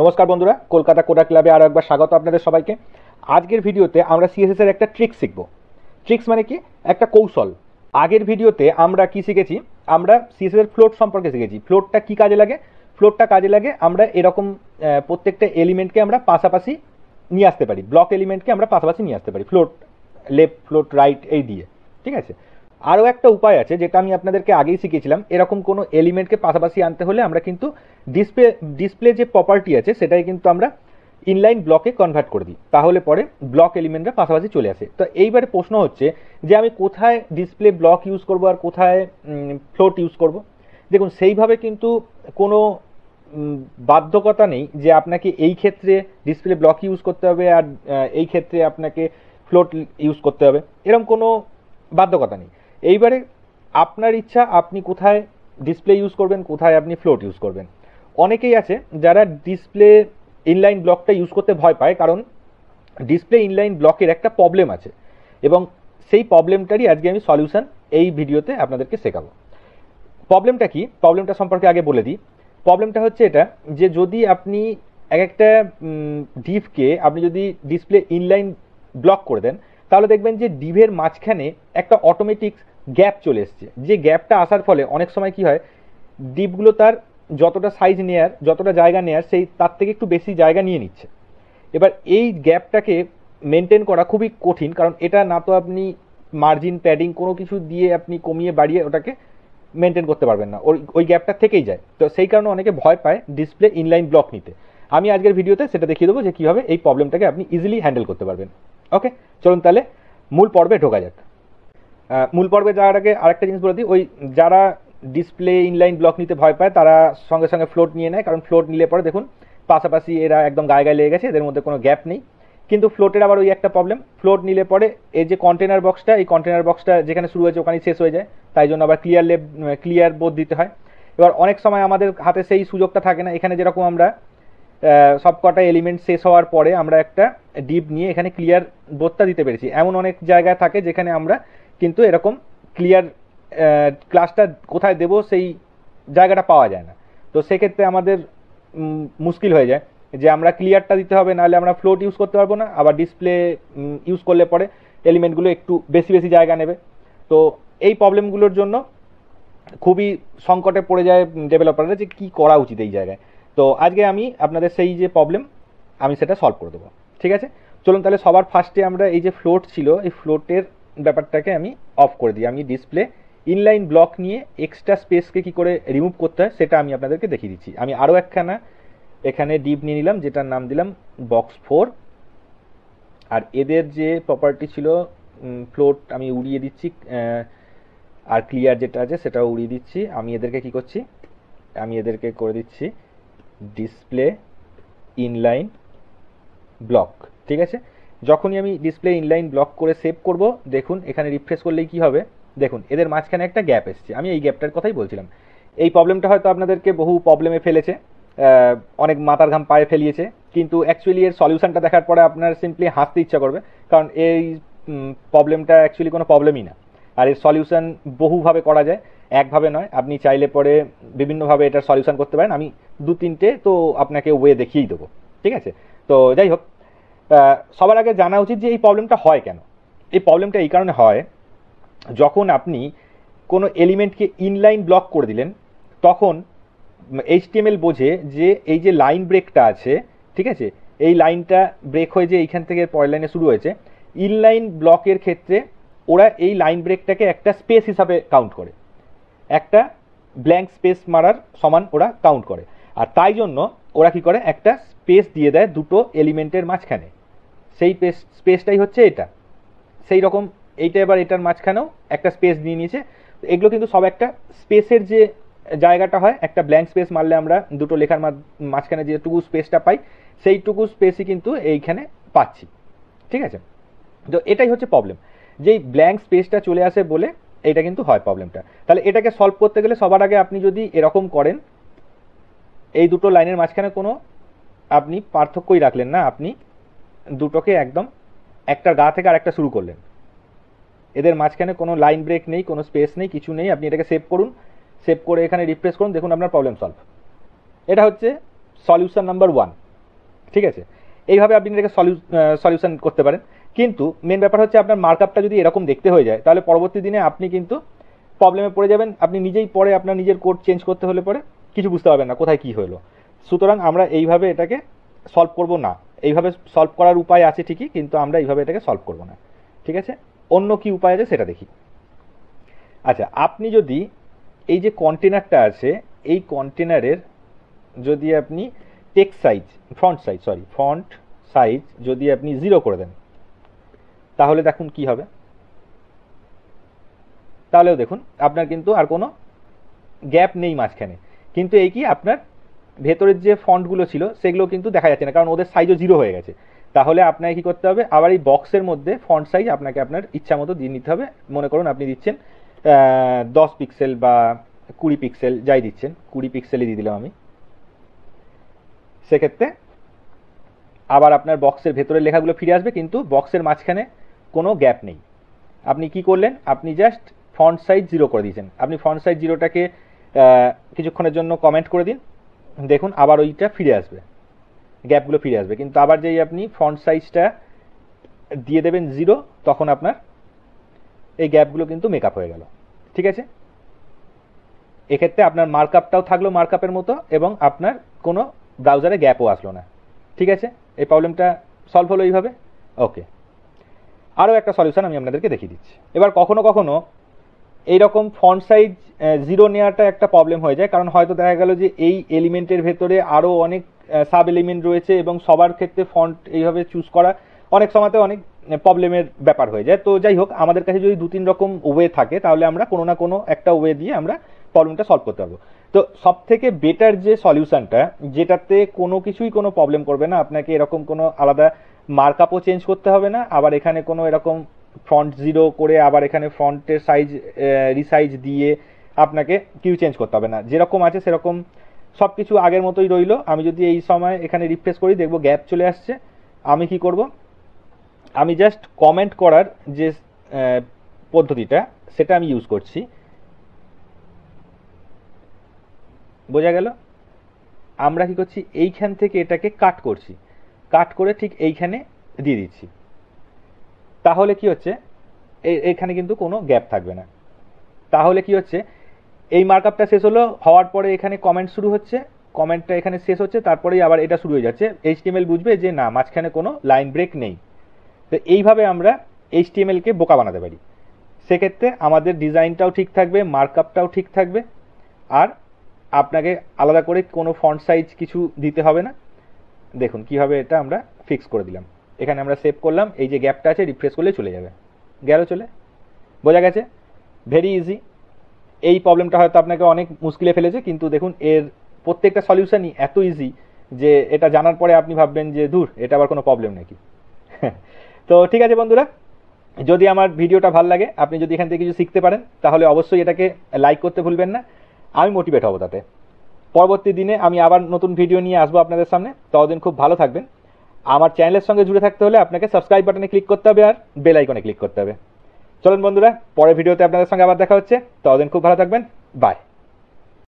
নমস্কার বন্ধুরা, কলকাতা কোডা ক্লাবে আরও একবার স্বাগত আপনাদের সবাইকে। আজকের ভিডিওতে আমরা সিএসএস এর একটা ট্রিক্স শিখব। ট্রিক্স মানে কি? একটা কৌশল। আগের ভিডিওতে আমরা কি শিখেছি? আমরা সিএসএস এর ফ্লোট সম্পর্কে শিখেছি। ফ্লোটটা কি কাজে লাগে? ফ্লোটটা কাজে লাগে আমরা এরকম প্রত্যেকটা এলিমেন্টকে আমরা পাশাপাশি নিয়ে আসতে পারি। ব্লক এলিমেন্টকে আমরা পাশাপাশি নিয়ে আসতে পারি। ফ্লোট লেফট ফ্লোট রাইট এই দিয়ে। ঠিক আছে? আরও একটা উপায় আছে, যেটা আমি আপনাদেরকে আগেই শিখিয়েছিলাম। এরকম কোনো এলিমেন্টকে পাশাপাশি আনতে হলে আমরা কিন্তু ডিসপ্লে ডিসপ্লে যে প্রপার্টি আছে, সেটাই কিন্তু আমরা ইনলাইন ব্লকে কনভার্ট করে দিই। তাহলে পরে ব্লক এলিমেন্টরা পাশাপাশি চলে আসে। তো এইবারে প্রশ্ন হচ্ছে যে, আমি কোথায় ডিসপ্লে ব্লক ইউজ করব আর কোথায় ফ্লোট ইউজ করব? দেখুন, সেইভাবে কিন্তু কোনো বাধ্যকতা নেই যে আপনাকে এই ক্ষেত্রে ডিসপ্লে ব্লক ইউজ করতে হবে আর এই ক্ষেত্রে আপনাকে ফ্লোট ইউজ করতে হবে। এরকম কোনো বাধ্যকতা নেই। এইবারে আপনার ইচ্ছা, আপনি কোথায় ডিসপ্লে ইউজ করবেন, কোথায় আপনি ফ্লোট ইউজ করবেন? অনেকেই আছে যারা ডিসপ্লে ইনলাইন ব্লকটা ইউজ করতে ভয় পায় কারণ ডিসপ্লে ইনলাইন ব্লকের একটা প্রবলেম আছে এবং সেই প্রবলেমটারই আজকে আমি সলিউশন এই ভিডিওতে আপনাদেরকে শেখাবো। প্রবলেমটা কি? প্রবলেমটা সম্পর্কে আগে বলে দিই। প্রবলেমটা হচ্ছে এটা যে যদি আপনি এক একটা ডিভকে আপনি যদি ডিসপ্লে ইনলাইন ব্লক করে দেন তাহলে দেখবেন যে ডিভের মাঝখানে একটা অটোমেটিক গ্যাপ চলে এসছে। যে গ্যাপটা আসার ফলে অনেক সময় কি হয় ডিপগুলো তার যতটা সাইজ নেয়ার, যতটা জায়গা নেয়ার, সেই তার থেকে একটু বেশি জায়গা নিয়ে নিচ্ছে। এবার এই গ্যাপটাকে মেনটেন করা খুবই কঠিন, কারণ এটা না তো আপনি মার্জিন প্যাডিং কোনো কিছু দিয়ে আপনি কমিয়ে বাড়িয়ে ওটাকে মেনটেন করতে পারবেন না। ওই ওই গ্যাপটা থেকেই যায়। তো সেই কারণে অনেকে ভয় পায় ডিসপ্লে ইনলাইন ব্লক নিতে। আমি আজকের ভিডিওতে সেটা দেখিয়ে দেবো যে কীভাবে এই প্রবলেমটাকে আপনি ইজিলি হ্যান্ডেল করতে পারবেন। ওকে চলুন তাহলে মূল পর্বে ঢোকা যাক। মূল পর্বে যাওয়ার আগে আরেকটা জিনিস বলে দিই, ওই যারা ডিসপ্লে ইনলাইন ব্লক নিতে ভয় পায়, তারা সঙ্গে সঙ্গে ফ্লোট নিয়ে নেয়, কারণ ফ্লোট নিলে পরে দেখুন পাশাপাশি এরা একদম গায়ে গায়ে লেগে গেছে, এদের মধ্যে কোনো গ্যাপ নেই। কিন্তু ফ্লোটের আবার ওই একটা প্রবলেম ফ্লোট নিলে পরে এই যে কন্টেনার বক্সটা এই কন্টেনার বক্সটা যেখানে শুরু হয়েছে ওখানেই শেষ হয়ে যায়, তাই জন্য আবার ক্লিয়ার লেব ক্লিয়ার বোধ দিতে হয়। এবার অনেক সময় আমাদের হাতে সেই সুযোগটা থাকে না, এখানে যেরকম আমরা সব কটা এলিমেন্ট শেষ হওয়ার পরে আমরা একটা ডিপ নিয়ে এখানে ক্লিয়ার বোর্ডটা দিতে পেরেছি। এমন অনেক জায়গায় থাকে যেখানে আমরা কিন্তু এরকম ক্লিয়ার ক্লাসটা কোথায় দেব সেই জায়গাটা পাওয়া যায় না। তো সেক্ষেত্রে আমাদের মুশকিল হয়ে যায় যে আমরা ক্লিয়ারটা দিতে হবে নাহলে আমরা ফ্লোট ইউজ করতে পারব না। আবার ডিসপ্লে ইউজ করলে পরে এলিমেন্টগুলো একটু বেশি বেশি জায়গা নেবে। তো এই প্রবলেমগুলোর জন্য খুবই সংকটে পড়ে যায় ডেভেলপাররা যে কী করা উচিত এই জায়গায়। তো আজকে আমি আপনাদের সেই যে প্রবলেম আমি সেটা সলভ করে দেবো। ঠিক আছে? চলুন তাহলে সবার ফার্স্টে আমরা এই যে ফ্লোট ছিল, এই ফ্লোটের ব্যাপারটাকে আমি অফ করে দিই। আমি ডিসপ্লে ইনলাইন ব্লক নিয়ে এক্সট্রা স্পেসকে কি করে রিমুভ করতে হয় সেটা আমি আপনাদেরকে দেখিয়ে দিচ্ছি। আমি আরও একখানা এখানে ডিপ নিয়ে নিলাম, যেটার নাম দিলাম বক্স ফোর আর এদের যে প্রপার্টি ছিল ফ্লোট আমি উড়িয়ে দিচ্ছি আর ক্লিয়ার যেটা আছে সেটাও উড়িয়ে দিচ্ছি। আমি এদেরকে কি করছি? আমি এদেরকে করে দিচ্ছি ডিসপ্লে ইনলাইন ব্লক ঠিক আছে? যখনই আমি ডিসপ্লে ইনলাইন ব্লক করে সেভ করব, দেখুন, এখানে রিফ্রেশ করলেই কি হবে? দেখুন, এদের মাঝখানে একটা গ্যাপ এসছে। আমি এই গ্যাপটার কথাই বলছিলাম। এই প্রবলেমটা হয়তো আপনাদেরকে বহু প্রবলেমে ফেলেছে অনেক মাথার ঘাম পায়ে ফেলিয়েছে, কিন্তু অ্যাকচুয়ালি এর সলিউশনটা দেখার পরে আপনার সিম্পলি হাসতে ইচ্ছা করবে, কারণ এই প্রবলেমটা অ্যাকচুয়ালি কোনো প্রবলেমই না। আর এর সলিউশন বহুভাবে করা যায়, একভাবে নয়। আপনি চাইলে পরে বিভিন্নভাবে এটার সলিউশন করতে পারেন। আমি দু তিনটে তো আপনাকে ওয়ে দেখিয়েই দেবো, ঠিক আছে? তো যাই হোক সবার আগে জানা উচিত যে এই প্রবলেমটা হয় কেন? এই প্রবলেমটা এই কারণে হয়, যখন আপনি কোনো এলিমেন্টকে ইনলাইন ব্লক করে দিলেন, তখন এইচটিএমএল বোঝে যে এই যে লাইন ব্রেকটা আছে, ঠিক আছে? এই লাইনটা ব্রেক হয়ে যে এইখান থেকে পরের লাইনে শুরু হয়েছে ইনলাইন ব্লকের ক্ষেত্রে ওরা এই লাইন ব্রেকটাকে একটা স্পেস হিসাবে কাউন্ট করে। একটা ব্ল্যাঙ্ক স্পেস মারার সমান ওরা কাউন্ট করে। আর তাই জন্য ওরা কি করে? একটা স্পেস দিয়ে দেয় দুটো এলিমেন্টের মাঝখানে। সেই স্পেসটাই হচ্ছে এটা। সেই রকম এইটা এবার এটার মাঝখানেও একটা স্পেস দিয়ে নিয়েছে। এগুলো কিন্তু সব একটা স্পেসের যে জায়গাটা হয়, একটা ব্ল্যাঙ্ক স্পেস মারলে আমরা দুটো লেখার মাঝ- মাঝখানে যেটুকু স্পেসটা পাই, সেইটুকু স্পেসই কিন্তু এইখানে পাচ্ছি। ঠিক আছে? তো এটাই হচ্ছে প্রবলেম যেই ব্ল্যাঙ্ক স্পেসটা চলে আসে বলে এটা কিন্তু হয় প্রবলেমটা তাহলে এটাকে সলভ করতে গেলে সবার আগে আপনি যদি এরকম করেন এই দুটো লাইনের মাঝখানে কোনো আপনি পার্থক্যই রাখলেন না, আপনি দুটোকে একদম একটার গা থেকে আরেকটা শুরু করলেন। এদের মাঝখানে কোনো লাইন ব্রেক নেই, কোনো স্পেস নেই, কিছু নেই, আপনি এটাকে সেভ করুন, সেভ করে এখানে রিফ্রেশ করুন, দেখুন আপনার প্রবলেম সলভ। এটা হচ্ছে সলিউশন নাম্বার ওয়ান, ঠিক আছে? এইভাবে আপনি এটাকে সলিউশন করতে পারেন। কিন্তু মেন ব্যাপার হচ্ছে আপনার মার্কআপটা যদি এরকম দেখতে হয়ে যায়, তাহলে পরবর্তী দিনে আপনি কিন্তু প্রবলেমে পড়ে যাবেন, আপনি নিজেই পরে আপনার নিজের কোড চেঞ্জ করতে হলে পরে। কিছু বুঝতে পারবেন না, কোথায় কী হলো। সুতরাং আমরা এইভাবে এটাকে সলভ করব না। এইভাবে সলভ করার উপায় আছে ঠিকই, কিন্তু আমরা এইভাবে এটাকে সলভ করব না। ঠিক আছে? অন্য কি উপায় আছে সেটা দেখি। আচ্ছা আপনি যদি এই যে কন্টেনারটা আছে, এই কন্টেনারের যদি আপনি text size front size sorry front size যদি আপনি জিরো করে দেন, তাহলে দেখুন কি হবে। তাহলেও দেখুন, আপনার কিন্তু আর কোনো গ্যাপ নেই মাঝখানে। কিন্তু এই কি আপনার ভেতরের যে ফন্টগুলো ছিল, সেগুলো কিন্তু দেখা যাচ্ছে না, কারণ ওদের সাইজও জিরো হয়ে গেছে। তাহলে আপনাকে কি করতে হবে? আবার এই বক্সের মধ্যে ফন্ট সাইজ আপনাকে আপনার ইচ্ছা মতো দিয়ে নিতে হবে। মনে করুন আপনি দিচ্ছেন দশ পিক্সেল বা কুড়ি পিক্সেল যাই দিচ্ছেন, কুড়ি পিক্সেলই দিয়ে দিলাম আমি। সেক্ষেত্রে আবার আপনার বক্সের ভেতরের লেখাগুলো ফিরে আসবে, কিন্তু বক্সের মাঝখানে কোনো গ্যাপ নেই। আপনি কি করলেন? আপনি জাস্ট ফন্ট সাইজ জিরো করে দিয়েছেন। আপনি ফন্ট সাইজ জিরোটাকে কিছুক্ষণের জন্য কমেন্ট করে দিন। দেখুন, আবার ওইটা ফিরে আসবে। গ্যাপগুলো ফিরে আসবে। কিন্তু আবার যেই আপনি ফন্ট সাইজটা দিয়ে দেবেন জিরো তখন আপনার এই গ্যাপগুলো কিন্তু মেকআপ হয়ে গেল। ঠিক আছে? এক্ষেত্রে আপনার মার্কআপটাও থাকল মার্কআপের মতো এবং আপনার কোনো ব্রাউজারে গ্যাপও আসলো না। ঠিক আছে? এই প্রবলেমটা সলভ হলো এইভাবে? ওকে আরও একটা সলিউশন আমি আপনাদেরকে দেখিয়ে দিচ্ছি। এবার কখনো কখনো এইরকম ফন্ট সাইজ জিরো নেওয়াটা একটা প্রবলেম হয়ে যায়। কারণ হয়তো দেখা গেল যে এই এলিমেন্টের ভেতরে আরও অনেক সাব এলিমেন্ট রয়েছে এবং সবার ক্ষেত্রে ফন্ট এইভাবে চুজ করা অনেক সময়তে অনেক প্রবলেমের ব্যাপার হয়ে যায়। তো যাই হোক, আমাদের কাছে যদি দু তিন রকম ওয়ে থাকে, তাহলে আমরা কোনো না কোনো একটা ওয়ে দিয়ে আমরা প্রবলেমটা সলভ করতে পারব। তো সব থেকে বেটার যে সলিউশনটা যেটাতে কোনো কিছুই কোনো প্রবলেম করবে না, আপনাকে এরকম কোনো আলাদা মার্কআপও চেঞ্জ করতে হবে না, আবার এখানে কোনো এরকম ফ্রন্ট জিরো করে আবার এখানে ফ্রন্টের সাইজ রিসাইজ দিয়ে আপনাকে কিউ চেঞ্জ করতে হবে না। যেরকম আছে সেরকম সব কিছু আগের মতোই রইল। আমি যদি এই সময় এখানে রিফ্রেশ করি, দেখব গ্যাপ চলে আসছে। আমি কি করব? আমি জাস্ট কমেন্ট করার যে পদ্ধতিটা, সেটা আমি ইউজ করছি। বোঝা গেল? আমরা কি করছি? এইখান থেকে এটাকে কাট করছি। কাট করে ঠিক এইখানে দিয়ে দিচ্ছি। তাহলে কি হচ্ছে? এখানে কিন্তু কোনো গ্যাপ থাকবে না। তাহলে কি হচ্ছে? এই মার্কআপটা শেষ হলো, হওয়ার পরে এখানে কমেন্ট শুরু হচ্ছে। কমেন্টটা এখানে শেষ হচ্ছে, তারপরেই আবার এটা শুরু হয়ে যাচ্ছে। এইচটিএমএল বুঝবে যে না, মাঝখানে কোনো লাইন ব্রেক নেই। তো এইভাবে আমরা এইচটিএমএলকে বোকা বানাতে পারি। সেক্ষেত্রে আমাদের ডিজাইনটাও ঠিক থাকবে মার্কআপটাও ঠিক থাকবে। আর আপনাকে আলাদা করে কোনো ফন্ট সাইজ কিছু দিতে হবে না। দেখুন, কীভাবে এটা আমরা ফিক্স করে দিলাম। এখানে আমরা সেভ করলাম, এই যে গ্যাপটা আছে রিফ্রেশ করলে চলে যাবে। গেল চলে। বোঝা গেছে? ভেরি ইজি এই প্রবলেমটা হয়তো আপনাকে অনেক মুশকিলে ফেলেছে, কিন্তু দেখুন, এর প্রত্যেকটা সলিউশনই এত ইজি যে এটা জানার পরে আপনি ভাববেন যে, দূর, এটা আবার কোনো প্রবলেম নাকি? তো ঠিক আছে বন্ধুরা, যদি আমার ভিডিওটা ভালো লাগে, আপনি যদি এখান থেকে কিছু শিখতে পারেন, তাহলে অবশ্যই এটাকে লাইক করতে ভুলবেন না। আমি মোটিভেট হব তাতে। পরবর্তী দিনে আমি আবার নতুন ভিডিও নিয়ে আসব আপনাদের সামনে। ততদিন খুব ভালো থাকবেন। আমার চ্যানেলের সঙ্গে জুড়ে থাকতে হলে আপনাকে সাবস্ক্রাইব বাটনে ক্লিক করতে হবে আর বেল আইকনে ক্লিক করতে হবে। চলুন বন্ধুরা, পরের ভিডিওতে আপনাদের সঙ্গে আবার দেখা হচ্ছে। ততদিন খুব ভালো থাকবেন। বাই